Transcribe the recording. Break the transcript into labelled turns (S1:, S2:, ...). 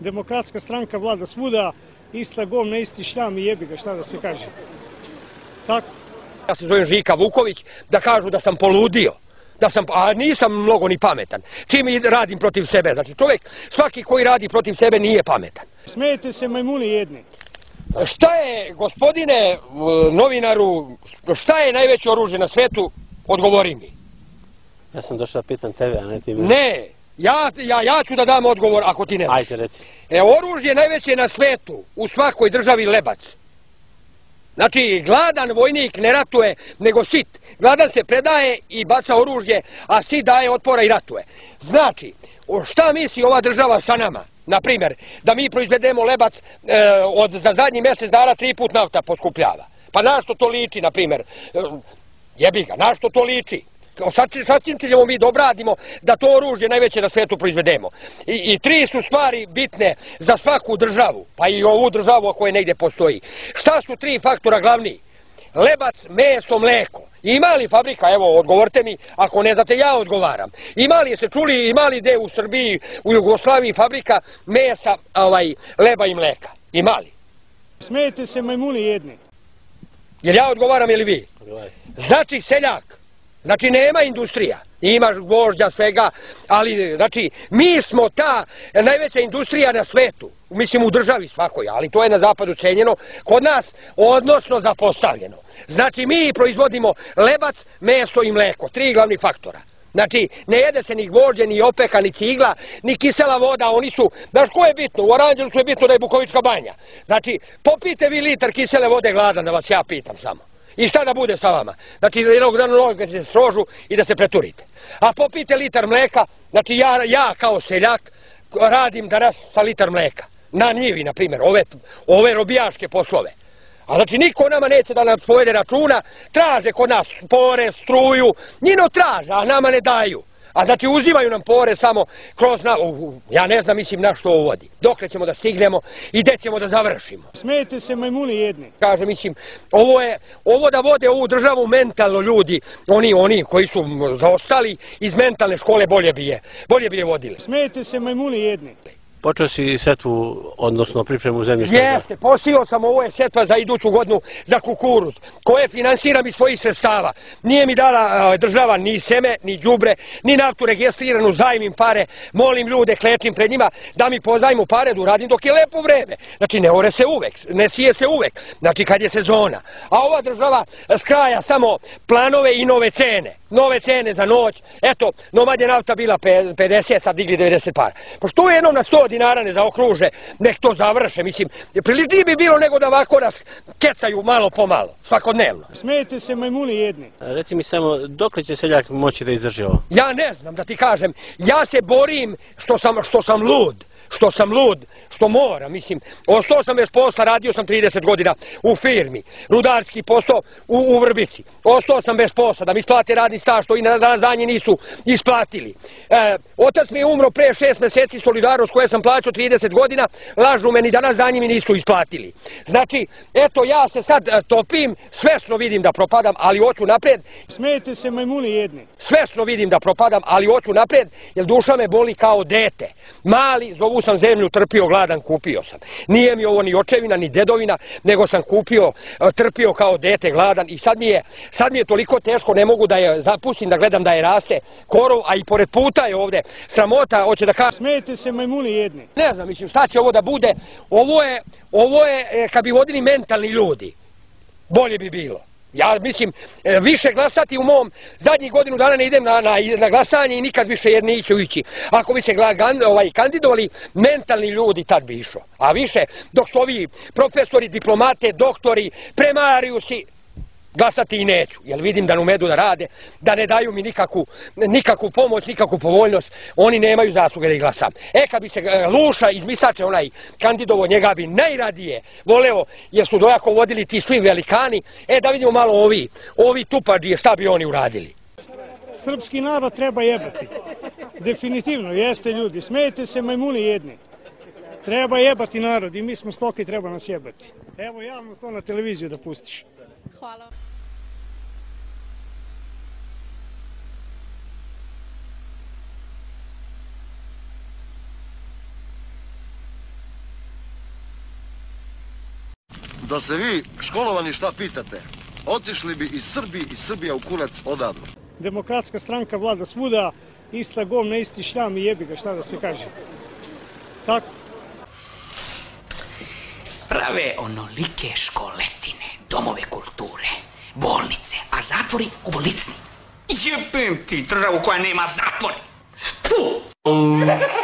S1: Demokratska stranka vlada svuda, ista gom na isti šljam i jebi ga, šta da se kaže. Tako.
S2: Ja se zovem Žika Vuković, da kažu da sam poludio. Da sam, a nisam mnogo ni pametan. Čim radim protiv sebe. Znači čovjek, svaki koji radi protiv sebe nije pametan.
S1: Smijete se majmuni jedni.
S2: Šta je, gospodine novinaru, šta je najveće oružje na svetu? Odgovori mi.
S3: Ja sam došao da pitan tebe, a ne ti mi.
S2: Ne, ja, ja, ja ću da dam odgovor ako ti ne znaš.
S3: Ajde, reci.
S2: E, oružje najveće na svetu, u svakoj državi lebac. Znači, gladan vojnik ne ratuje, nego sit. Gladan se predaje i baca oružje, a sit daje otpora i ratuje. Znači, šta misli ova država sa nama? Na primjer, da mi proizvedemo lebac e, od za zadnji mjesec dana tri put nafta poskupljava. Pa na što to liči, na primjer? E, jebi ga, na što to liči? Sad, sad ćemo mi dobradimo da to oružje najveće na svetu proizvedemo. I, I tri su stvari bitne za svaku državu, pa i ovu državu koje negdje postoji. Šta su tri faktora glavni? Lebac, meso, mleko. Ima li fabrika, evo, odgovorite mi, ako ne znate, ja odgovaram. Ima li, jeste čuli, ima li gde u Srbiji, u Jugoslaviji fabrika mesa, ovaj, leba i mleka? Ima li?
S1: Smijete se majmuni jedni.
S2: Jer ja odgovaram ili vi? Znači, seljak, znači nema industrija, imaš gvožđa, svega, ali, znači, mi smo ta najveća industrija na svetu, mislim u državi svakoj, ali to je na zapadu cenjeno, kod nas odnosno zapostavljeno. Znači, mi proizvodimo lebac, meso i mleko, tri glavni faktora. Znači, ne jede se ni gvožđe, ni opeka, ni cigla, ni kisela voda, oni su, znaš ko je bitno? U Oranđelu su je bitno da je Bukovička banja. Znači, popite vi litar kisele vode gladan, da vas ja pitam samo. I šta da bude sa vama? Znači, jednog dana noga se srožu i da se preturite. A popite litar mleka, znači ja, ja kao seljak radim danas sa litar mleka. Na njivi, na primjer, ove, ove robijaške poslove. A znači niko nama neće da nam pojede računa, traže kod nas pore, struju, njino traže, a nama ne daju. A znači uzimaju nam pore samo kroz na... Uh, ja ne znam, mislim, na što uvodi. Dokle ćemo da stignemo i gde ćemo da završimo.
S1: Smijete se majmuni jedni.
S2: Kaže, mislim, ovo je, ovo da vode ovu državu mentalno ljudi, oni, oni koji su zaostali iz mentalne škole bolje bi je, bolje bi je vodili.
S1: Smijete se majmuni jedni.
S3: Počeo si setvu, odnosno pripremu zemljišta?
S2: Jeste, posio sam, ovo je setva za iduću godinu za kukuruz, koje finansiram iz svojih sredstava. Nije mi dala država ni seme, ni đubre, ni naftu registriranu, zajmim pare, molim ljude, klečim pred njima da mi pozajmu pare da uradim dok je lepo vreme. Znači, ne ore se uvek, ne sije se uvek, znači kad je sezona. A ova država skraja samo planove i nove cene nove cene za noć. Eto, nomad je nafta bila 50, sad digli 90 para. Pa što jednom na 100 dinara ne zaokruže, nek to završe, mislim, priličnije bi bilo nego da ovako nas kecaju malo po malo, svakodnevno.
S1: Smijete se majmuni jedni.
S3: Reci mi samo, dok li će seljak moći da izdrži ovo?
S2: Ja ne znam da ti kažem, ja se borim što sam, što sam lud što sam lud, što mora, mislim, ostao sam bez posla, radio sam 30 godina u firmi, rudarski posao u, u Vrbici, ostao sam bez posla, da mi isplati radni staž, što i na danas danje nisu isplatili. E, otac mi je umro pre šest meseci, solidarnost koje sam plaćao 30 godina, lažu meni, danas danje mi nisu isplatili. Znači, eto, ja se sad e, topim, svesno vidim da propadam, ali hoću napred.
S1: Smijete se majmuni jedni.
S2: Svesno vidim da propadam, ali hoću napred, jer duša me boli kao dete. Mali, zovu ovu sam zemlju trpio gladan, kupio sam. Nije mi ovo ni očevina, ni dedovina, nego sam kupio, e, trpio kao dete gladan i sad mi je, sad mi je toliko teško, ne mogu da je zapustim, da gledam da je raste korov, a i pored puta je ovde sramota, hoće da kaže...
S1: Smijete se majmuni jedni.
S2: Ne znam, mislim, šta će ovo da bude? Ovo je, ovo je, e, kad bi vodili mentalni ljudi, bolje bi bilo. Ja mislim, e, više glasati u mom zadnjih godinu dana ne idem na, na, na glasanje i nikad više jer neću ići. Ako bi se ovaj, kandidovali, mentalni ljudi tad bi išao. A više, dok su ovi profesori, diplomate, doktori, premariusi, glasati i neću, jer vidim da umedu da rade, da ne daju mi nikakvu, nikakvu pomoć, nikakvu povoljnost, oni nemaju zasluge da ih glasam. E, kad bi se e, Luša iz Misače, onaj kandidovo, njega bi najradije voleo, jer su dojako vodili ti svi velikani, e, da vidimo malo ovi, ovi tupađije, šta bi oni uradili.
S1: Srpski narod treba jebati. Definitivno, jeste ljudi. Smijete se majmuni jedni. Treba jebati narod i mi smo stoki, treba nas jebati. Evo javno to na televiziju da pustiš. Hvala.
S4: Da se vi školovani šta pitate, otišli bi iz Srbiji i Srbija u kurac odavno.
S1: Demokratska stranka vlada svuda, ista govna, isti šljam i jebi ga, šta da se kaže. Tako.
S5: Prave onolike školetine, domove kulture, bolnice, a zatvori u licni. Jebem ti državu koja nema zatvori.